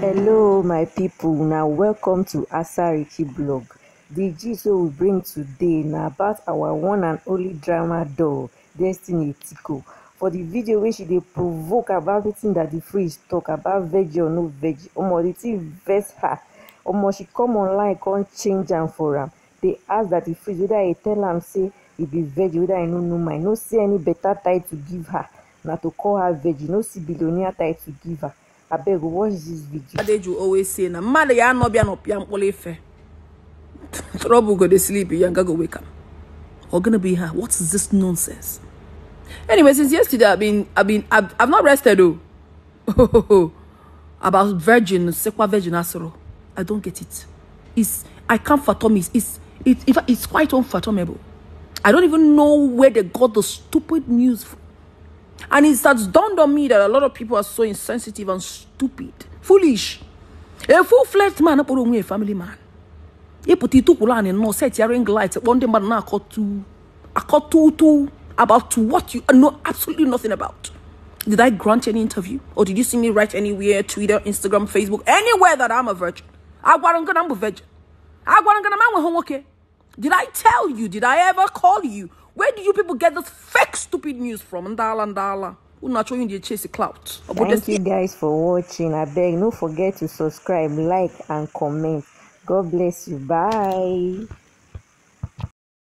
hello my people. Na welcome to asariki blog. The gist we bring today na about our one and only drama doll destiny etiko. For the video wey she dey provoke about wetin daddy freeze talk about veggie or no veggie omo the thing vex her. Omo she come online come change am for am. Dey ask daddy freeze whether he tell am say he be veggie whether he no know mind. No see any better title give her. Na to call her veggie no see billionaire title give her abeg watch this video. Adeju always say na mmadụ ya anọ bịa n'ọpịa mkpụrụ ife trouble go dey sleep you go wake am or gonna be her what is this nonsense? Anyway since yesterday i've been i've been i've, I've not rested oh. About virgin sekwa virgin asoro. I don't get it. It's i can't fathom it. It's it, it's quite unfathomable. I don't even know where they got the stupid news from and it has dawned on me that a lot of people are so insensitive and stupid, foolish. A full-fledged man, not a family man. He put it to Quran and no set your ring lights. One day, man, I caught two, I two, two about what you know absolutely nothing about. Did I grant any interview, or did you see me write anywhere, Twitter, Instagram, Facebook, anywhere that I'm a virgin? I wasn't gonna be a virgin. I gonna man with homework. Did I tell you? Did I ever call you? Where do you people get this fake stupid news from? Ndala ndala. Not showing the chase clout? thank you guys for watching abeg no forget to subscribe like and comment god bless you bye.